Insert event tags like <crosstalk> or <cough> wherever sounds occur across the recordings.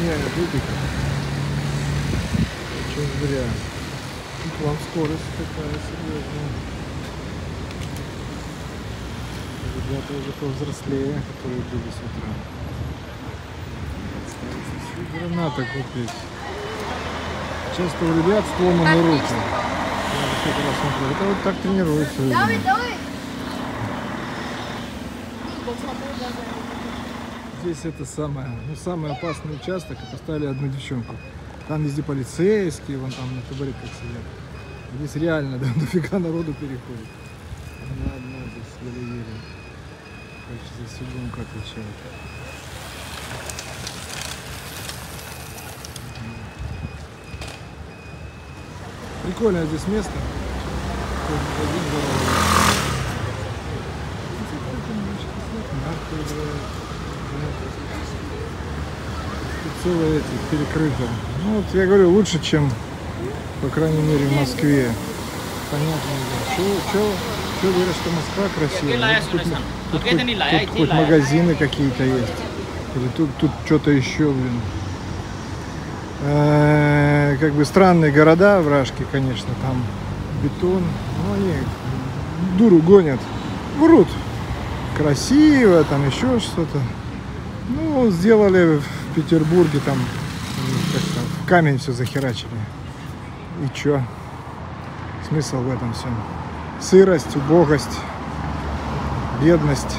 видите как? Очень зря. К вам скорость такая серьезная. Ребята уже повзрослее, которые были с утра. Еще граната купить. Часто у ребят сломаны руки. Это вот так тренируются. Давай, давай. Здесь это самое, ну, самый опасный участок. И поставили одну девчонку. Там везде полицейские, вон там на табуретках сидят. Здесь реально <laughs> да, дофига народу переходит. Она одна здесь еле-еле. Короче, всю гонку отвечает. Прикольное здесь место. Магазин здоровый. Нарко играет. Тут целые эти перекрыто. Ну вот я говорю, лучше, чем, по крайней мере, в Москве. Понятно, да. Что, что, говорят, что Москва красивая. Вот тут, тут хоть- тут хоть магазины какие-то есть. Или тут, тут что-то еще, блин. Э, Как бы странные города, вражки, конечно, там бетон. Ну, они дуру гонят. Врут. Красиво, там еще что-то. Ну, сделали в Петербурге там, там, в камень все захерачили. И чё? Смысл в этом всем? Сырость, убогость, бедность.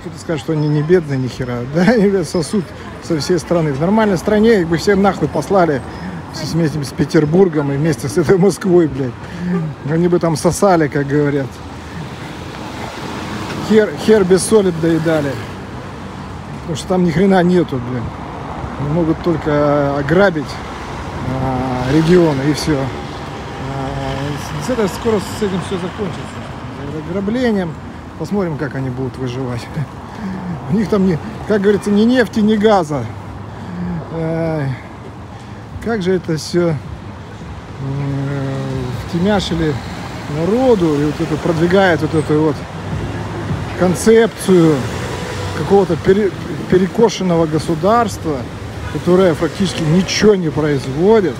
Кто-то скажет, что они не бедные ни хера. <laughs> Да, они сосут со всей страны. В нормальной стране их бы все нахуй послали вместе с Петербургом и вместе с этой Москвой, блядь. Они бы там сосали, как говорят. Хер, хер без соли доедали. Потому что там ни хрена нету, блин. Они могут только ограбить а, регионы и все. с, это, скоро с этим все закончится. Ограблением. Посмотрим, как они будут выживать. <laughs> У них там, не, как говорится, ни нефти, ни газа. Ай, Как же это все втемяшили народу и вот это продвигает вот эту вот концепцию какого-то пере- перекошенного государства, которое фактически ничего не производит,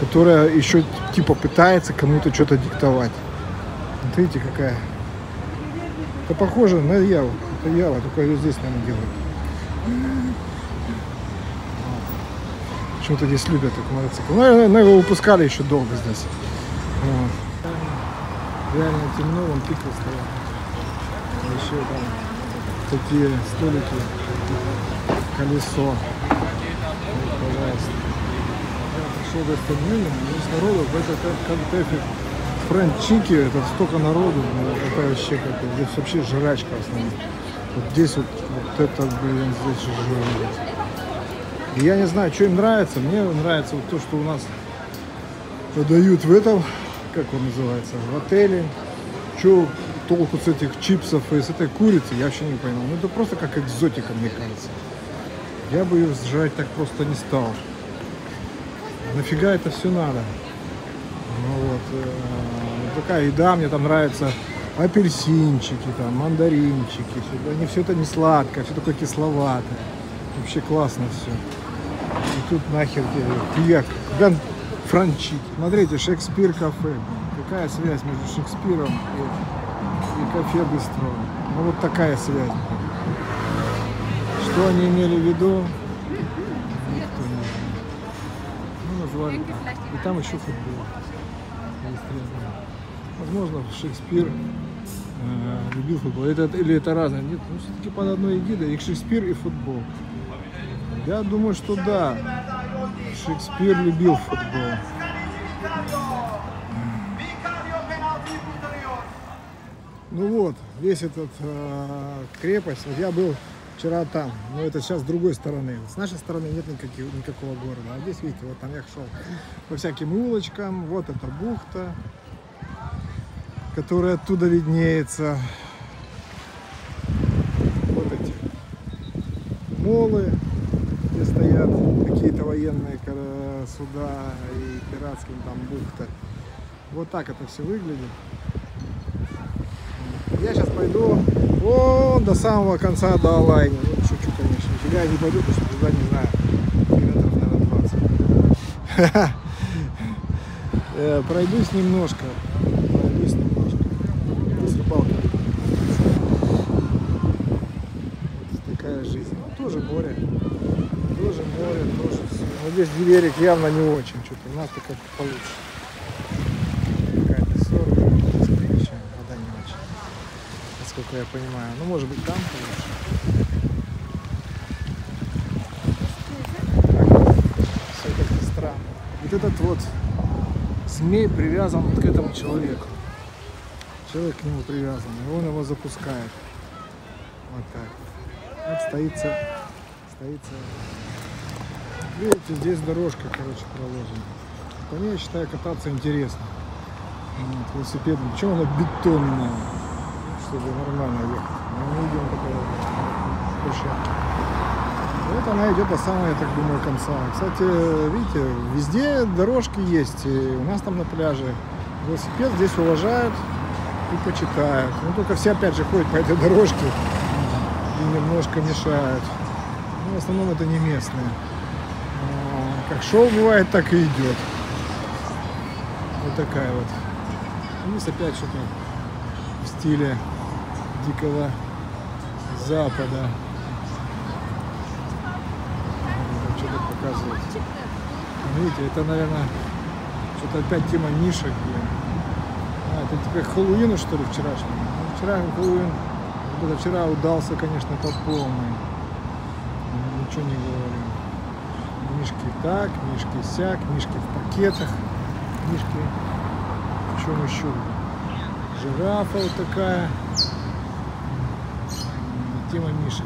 которое еще типа пытается кому-то что-то диктовать. Видите, какая. Это похоже на Яву. Это Ява, только ее здесь, наверное, делают. Почему-то здесь любят этот мотоцикл. Наверное, его выпускали еще долго здесь. Вот. Реально темно, вон пикал стоят. Еще там такие столики, колесо. Вот, пожалуйста. Я пришел в Эстонию, здесь народу, это как, как Тэфи Франчики, это столько народу, ну, это вообще как здесь вообще жрачка в. Вот здесь вот, вот это, блин, здесь жрать. И я не знаю, что им нравится. Мне нравится вот то, что у нас подают в этом, как он называется, в отеле. Что толку с этих чипсов и с этой курицы, я вообще не пойму. Ну это просто как экзотика, мне кажется. Я бы ее сжать так просто не стал. Нафига это все надо? Ну вот, э, такая еда, мне там нравится апельсинчики, там, мандаринчики, они все это не сладкое, все такое кисловатое. Вообще классно все. И тут нахер тебе. Бен Франчики. Смотрите, Шекспир кафе. Какая связь между Шекспиром и, и кафе Бистро? Ну вот такая связь. Что они имели в виду? Никто не знает. Ну, назвали так. И там еще футбол. Возможно, Шекспир э, любил футбол. Это, или это разное? Нет, ну все-таки под одной эгидой. И Шекспир, и футбол. Я думаю, что да. Шекспир любил футбол. Ну вот, весь этот э, крепость. Вот я был вчера там, но это сейчас с другой стороны. С нашей стороны нет никаких, никакого города. А здесь, видите, вот там я шел по всяким улочкам. Вот эта бухта, которая оттуда виднеется. Вот эти молы, где стоят какие-то военные кора- суда и пиратские там бухта. Вот так это все выглядит. Я сейчас пойду вон до самого конца до Алайни. Ну, шучу, конечно. Туда я не пойду, потому что туда, не знаю, километров, наверное, 20. <laughs> Э, Пройдусь немножко. Пройдусь немножко. Рыбалка. Вот такая жизнь. Тоже море. Тоже море, тоже все. Но здесь берег явно не очень. Что-то у нас как получше. Какая-то ссора. Вообще вода не очень. Насколько я понимаю. Ну, может быть, там получше. Все как-то странно. Вот этот вот змей привязан вот к этому человеку. Человек к нему привязан, и он его запускает. Вот так. Вот стоится, стоится. Видите, здесь дорожка, короче, проложена. По ней, я считаю, кататься интересно. Вот, велосипедом. Почему она бетонная? Чтобы нормально ехать. Мы не идем такого площадки. Вот она идет до самого, я так думаю, конца. Кстати, видите, везде дорожки есть. И у нас там на пляже велосипед здесь уважают и почитают. Ну, только все, опять же, ходят по этой дорожке и немножко мешают. Ну, в основном это не местные. А, Как шоу бывает, так и идет. Вот такая вот. Здесь опять что-то в стиле дикого запада. Что-то показывает. Видите, это, наверное, что-то опять тема нишек. А, это теперь к Хэллоуину, что ли, вчерашнему? Ну, вчера Хэллоуин, вот вчера удался, конечно, по полной. Ничего не говорю. Мишки так, мишки сяк, мишки в пакетах, мишки в чем еще? Жирафа вот такая. Тема мишек.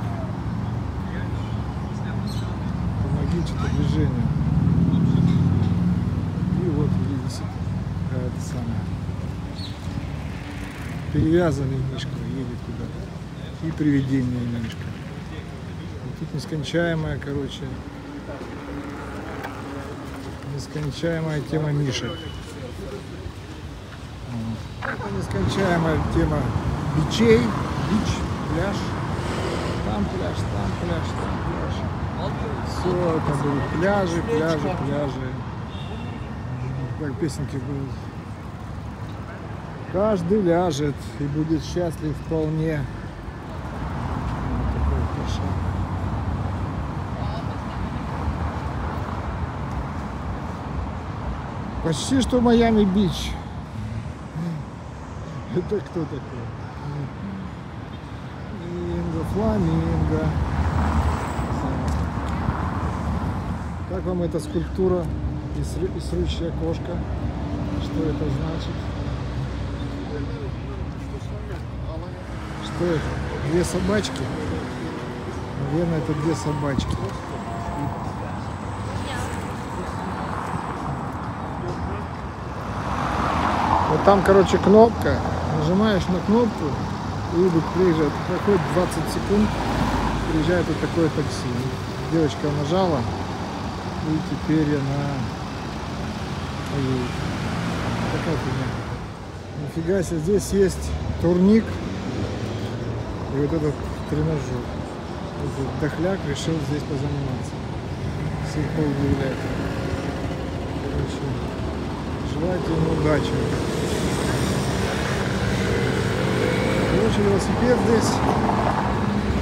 Помоги что-то движению. И вот видите, какая-то самая. Перевязанный мишка едет куда-то. И привидение мишка. И тут нескончаемая, короче, нескончаемая тема мишек. Это нескончаемая тема бичей, бич, пляж. Там пляж, там пляж, там пляж. Все это будут пляжи, пляжи, пляжи. Как песенки будут. Каждый ляжет и будет счастлив вполне. Вот такой пляж. Почти что Майами Бич. Это кто такой? Фламинго. Как вам эта скульптура и срущая кошка? Что это значит? Что это? Две собачки? Наверное, это две собачки. Вот там, короче, кнопка. Нажимаешь на кнопку вот приезжает. Проходит 20 секунд, приезжает вот такое такси. Девочка нажала, и теперь она едет. Такая фигня. Нифига себе, здесь есть турник и вот этот тренажер. Этот дохляк решил здесь позаниматься. Всех поудивляет. Короче, желайте ему удачи. Короче, велосипед здесь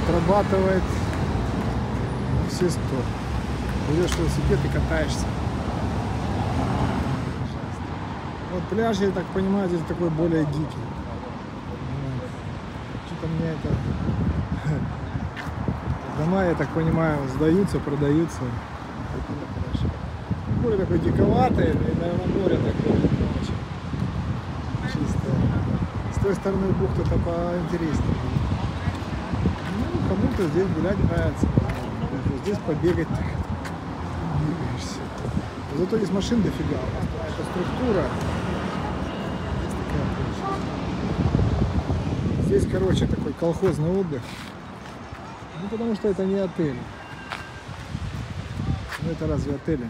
отрабатывает все сто. Берешь велосипед и катаешься. Вот пляж, я так понимаю, здесь такой более дикий. Вот. Что-то мне это... <laughs> Дома, я так понимаю, сдаются, продаются. Более такой диковатый, и, наверное, море такое не очень чистое. С той стороны бухта-то поинтереснее. Ну, кому-то здесь гулять нравится. Здесь побегать двигаешься. Зато здесь машин дофига. Это структура. Здесь короче. Такой колхозный отдых. Ну, потому что это не отель. Ну, это разве отели?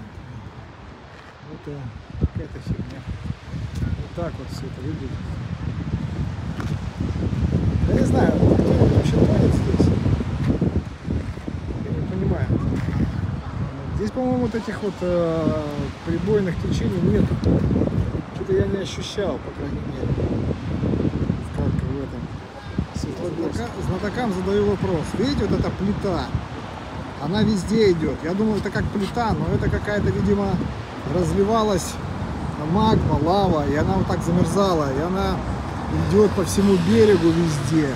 Это какая-то фигня. Вот так вот все это выглядит. Не знаю, кто вообще творит здесь. Я не по-моему, вот этих вот э, прибойных течений нет. Что-то я не ощущал, по крайней мере. Как в этом. Светлогорске. Знатокам задаю вопрос. Видите, вот эта плита, она везде идет. Я думал, это как плита, но это какая-то, видимо, разливалась магма, лава, и она вот так замерзала, и она идет по всему берегу везде.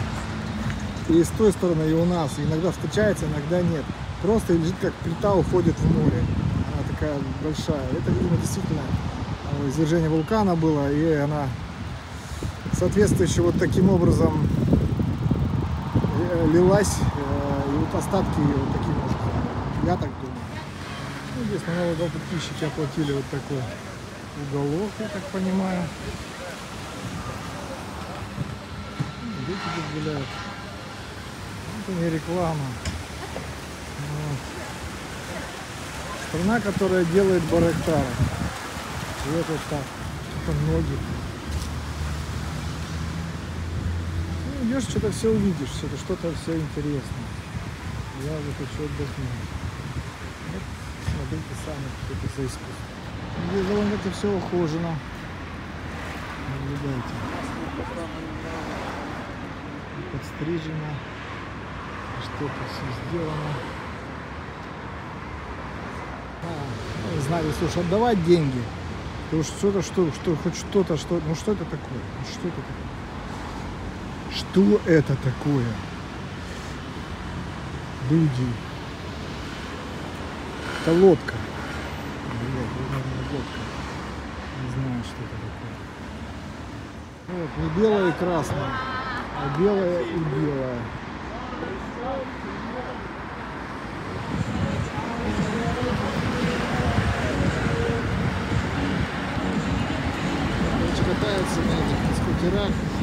И с той стороны, и у нас. Иногда встречается, иногда нет. Просто лежит как плита, уходит в море. Она такая большая. Это, видимо, действительно э, извержение вулкана было, и она соответствующе вот таким образом э, лилась, э, и вот остатки ее вот таким образом. Я так думаю. Ну, здесь на налогоплательщики оплатили вот такой уголок, я так понимаю. Тут гуляют. Это не реклама. Вот. Страна, которая делает барактары. Вот вот так. Это ноги. Ну, идешь, что-то все увидишь, что-то что-то все интересно. Я уже хочу отдохнуть. Вот, смотрите сами, что это за искусство. Здесь довольно-таки все ухожено. Наблюдайте. Подстрижено. Что-то все сделано. А, знаю, слушай, отдавать деньги. Потому что что-то, что, что, хоть что-то, что, ну что это такое? Ну что это такое? Что это такое? Люди. Это лодка. Блядь, наверное, лодка. Не знаю, что это такое. Вот, не белое и красное, а белое и белое. Короче, катаются на этих скутерах.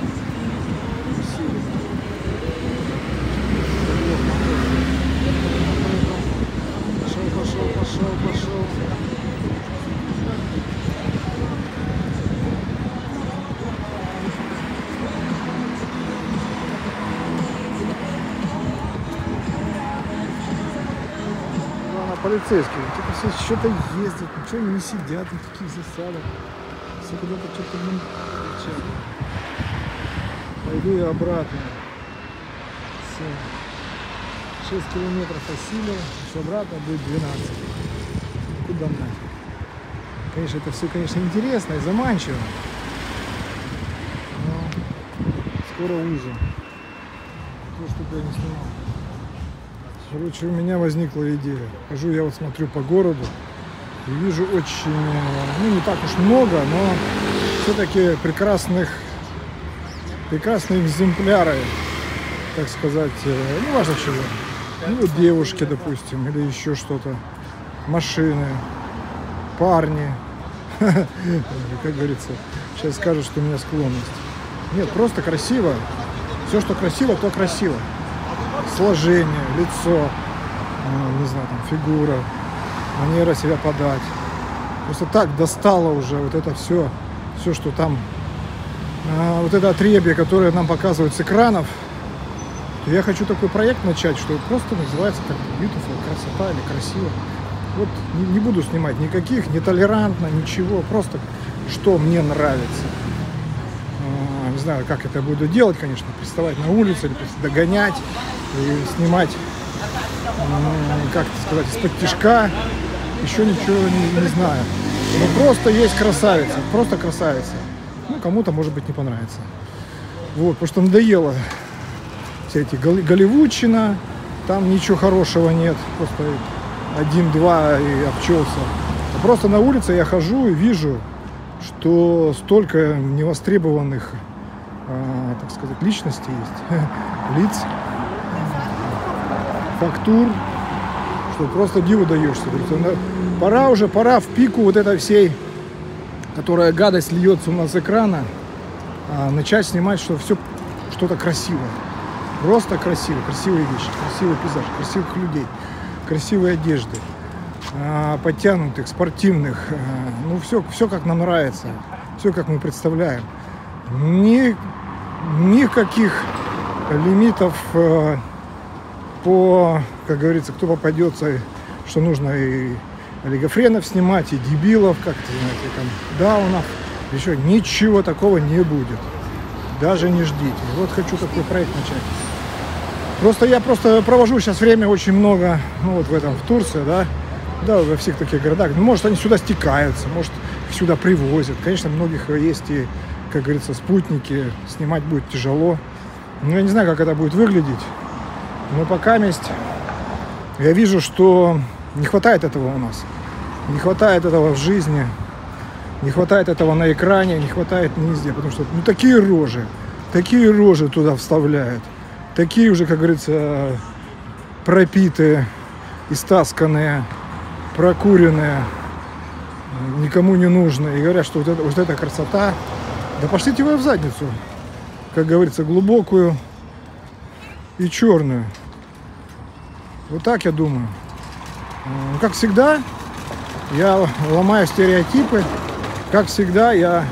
Полицейские, типа все что-то ездят, ничего не сидят, никаких засадок. Все куда-то что-то блин, кричат. Пойду я обратно. Все. 6 километров осилил, еще обратно будет 12. Куда нафиг? Конечно, это все, конечно, интересно и заманчиво. Но скоро ужин. То, что я не снимал. Короче, у меня возникла идея. Хожу я вот смотрю по городу и вижу очень, ну не так уж много, но все-таки прекрасных, прекрасные экземпляры, так сказать, э, ну важно чего. Ну девушки, допустим, или еще что-то, машины, парни. <laughs> Как говорится, сейчас скажут, что у меня склонность. Нет, просто красиво. Все, что красиво, то красиво сложение, лицо, э, не знаю, там, фигура, манера себя подать. Просто так достало уже вот это все, все, что там, э, вот это отребье, которое нам показывают с экранов. Я хочу такой проект начать, что просто называется как beautiful, красота или красиво. Вот не, не буду снимать никаких, нетолерантно, ничего, просто что мне нравится. А, Не знаю, как это буду делать, конечно, приставать на улице или догонять и снимать, как сказать, из-под тишка. Еще ничего не, не знаю. Но просто есть красавица, просто красавица. Ну, кому-то, может быть, не понравится. Вот, потому что надоело все эти голли- голливудчина, там ничего хорошего нет, просто один-два и обчелся. А просто на улице я хожу и вижу, что столько невостребованных, а, так сказать, личностей есть, <laughs> лиц, фактур, что просто диву даешься. Говорится, «На- Пора уже, пора в пику вот этой всей, которая гадость льется у нас с экрана, а, начать снимать, что все что-то красивое. Просто красиво, красивые вещи, красивый пейзаж, красивых людей, красивые одежды, а, подтянутых, спортивных. а, Ну, все, все как нам нравится, все как мы представляем. Ни, никаких лимитов э, по, как говорится, кто попадется, что нужно и олигофренов снимать, и дебилов, как это знаете, там, даунов, еще ничего такого не будет. Даже не ждите. Вот хочу такой проект начать. Просто я просто провожу сейчас время очень много, ну вот в этом, в Турции, да, да, во всех таких городах. Ну, может, они сюда стекаются, может, сюда привозят. Конечно, многих есть и, как говорится, спутники. Снимать будет тяжело. Ну, я не знаю, как это будет выглядеть. Но пока есть я вижу, что не хватает этого у нас. Не хватает этого в жизни. Не хватает этого на экране, не хватает нигде. Потому что ну, такие рожи, такие рожи туда вставляют. Такие уже, как говорится, пропитые, истасканные, прокуренные, никому не нужные. И говорят, что вот, это, вот эта красота, да пошлите вы в задницу, как говорится, глубокую и черную. Вот так я думаю. Как всегда, я ломаю стереотипы. Как всегда, я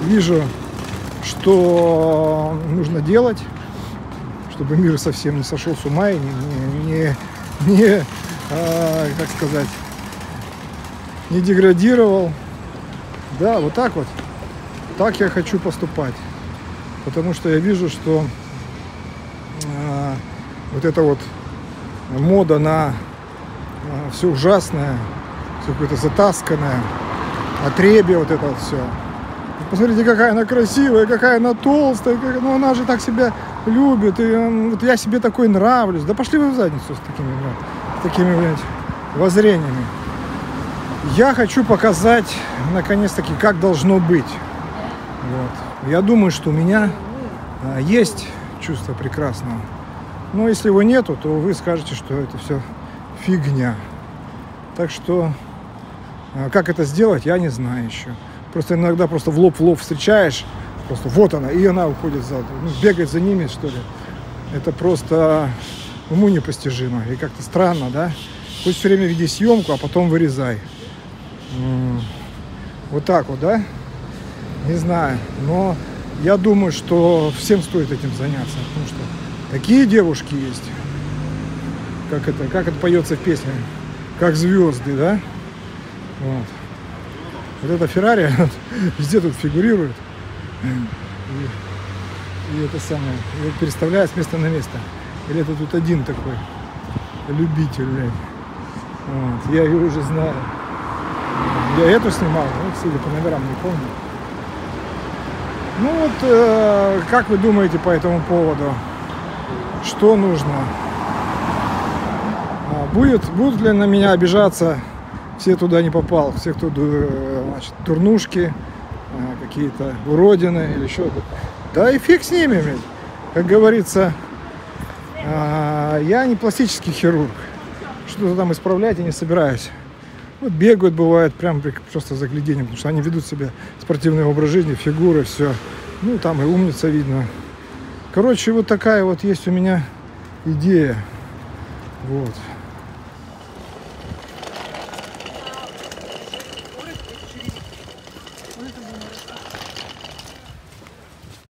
вижу, что нужно делать, чтобы мир совсем не сошел с ума и не, не, не а, как сказать, не деградировал. Да, вот так вот. Так я хочу поступать. Потому что я вижу, что а, вот это вот мода на все ужасное, все какое-то затасканное, отребие вот это вот все. Посмотрите, какая она красивая, какая она толстая, как, ну она же так себя любит, и вот я себе такой нравлюсь. Да пошли вы в задницу с такими, с такими, блядь, воззрениями. Я хочу показать, наконец-таки, как должно быть. Вот. Я думаю, что у меня а, есть чувство прекрасного. Но если его нету, то вы скажете, что это все фигня. Так что, а, как это сделать, я не знаю еще. Просто иногда просто в лоб в лоб встречаешь, просто вот она, и она уходит за, ну, бегать за ними, что ли. Это просто уму непостижимо и как-то странно, да? Пусть все время веди съемку, а потом вырезай. Вот так вот, да? Не знаю, но я думаю, что всем стоит этим заняться, потому что Такие девушки есть. Как это, как это поется в песне? Как звезды, да? Вот. Вот эта Феррари <laughs> везде тут фигурирует. И, и это самое, и переставляет с места на место. Или это тут один такой любитель. Вот. Я ее уже знаю. Я эту снимал, ну, судя по номерам, не помню. Ну вот, э, как вы думаете по этому поводу? Что нужно. А, будет, будут ли на меня обижаться все туда не попал, все, кто э, значит, турнушки, а, какие-то уродины или еще Да и фиг с ними, блядь. Как говорится, а, я не пластический хирург. Что-то там исправлять я не собираюсь. Вот бегают, бывает, прям просто заглядением, потому что они ведут себя спортивный образ жизни, фигуры, все. Ну, там и умница видно. Короче, вот такая вот есть у меня идея. Вот.